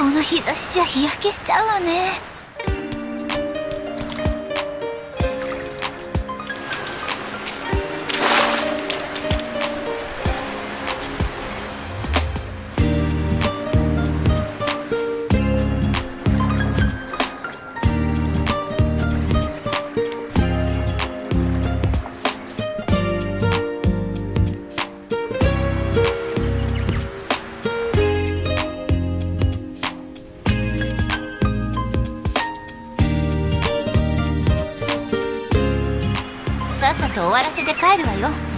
この日差しじゃ日焼けしちゃうわね。さっさと終わらせて帰るわよ。